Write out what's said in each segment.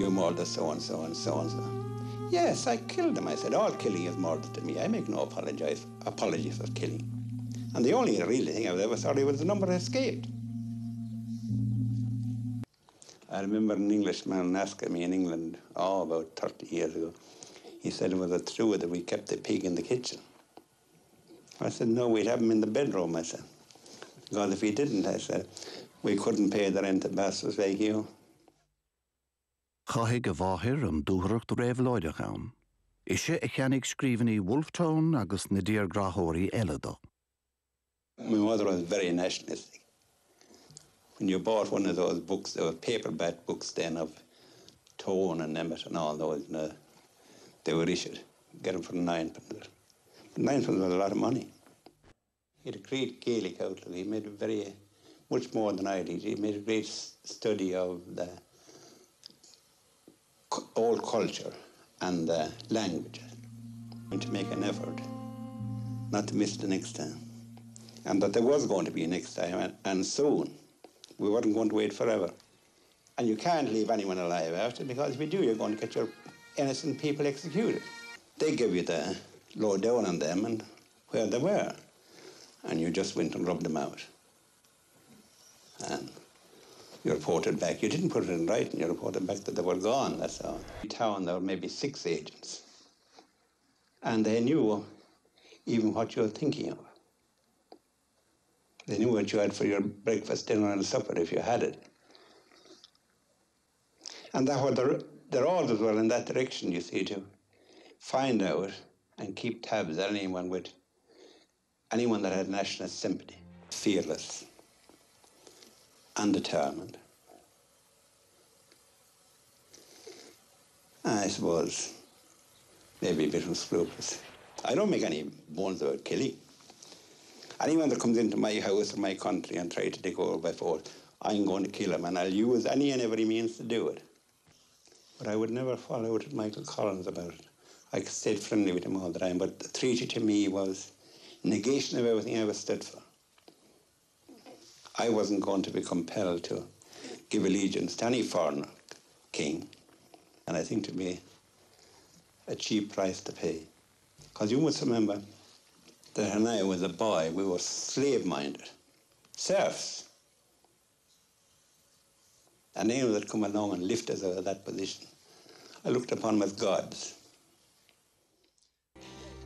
You murdered so and so and so and so. Yes, I killed him. I said, all killing is murder to me. I make no apologize, apology for killing. And the only really thing I was ever sorry was the number escaped. I remember an Englishman asking me in England, oh, about 30 years ago, he said, it was it true that we kept the pig in the kitchen? I said, no, we'd have him in the bedroom, I said. Because if he didn't, I said, we couldn't pay the rent at Bastards like you. Ise agus na. My mother was very nationalistic. When you bought one of those books, there were paperback books then of Tone and Emmet and all those, and, uh, they were issued. Get them for ninepence. Ninepence was a lot of money. He had a great Gaelic outlook. He made a very, much more than I did. He made a great study of the old culture and uh, the languages. And to make an effort not to miss the next time. And that there was going to be a next time and, and soon. We weren't going to wait forever. And you can't leave anyone alive after because if you do, you're going to get your innocent people executed. They give you the lowdown on them and where they were. And you just went and rubbed them out. And you reported back. You didn't put it in writing. You reported back that they were gone. That's all. In town, there were maybe six agents. And they knew even what you were thinking of. They knew what you had for your breakfast, dinner, and supper if you had it. And that was their, their orders were in that direction, you see, to find out and keep tabs on anyone with anyone that had nationalist sympathy, fearless, undetermined. Ah, I suppose maybe a bit unscrupulous. I don't make any bones about killing. Anyone that comes into my house or my country and tries to take over by force, I'm going to kill him and I'll use any and every means to do it. But I would never fall out Michael Collins about it. I stayed friendly with him all the time, but the treaty to me was negation of everything I was stood for. I wasn't going to be compelled to give allegiance to any foreign king, and I think to be a cheap price to pay. Because you must remember that when I was a boy, we were slave-minded, serfs. And anyone that come along and lift us out of that position, I looked upon them as gods.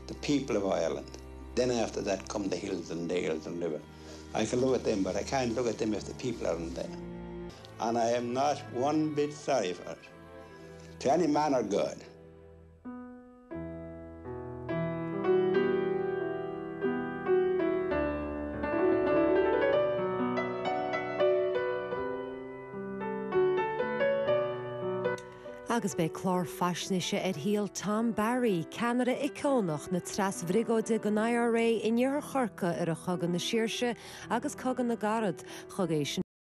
The people of Ireland. Then after that come the hills and dales and river. I can look at them, but I can't look at them if the people aren't there. And I am not one bit sorry for it. To any man or God. Agus bé chlár feisneise ar híal Tom Barry, Canada icónach na tras bhrigóide go IRA in dhear chorcha ar a chugan na siirse agus cogan na garad chugéis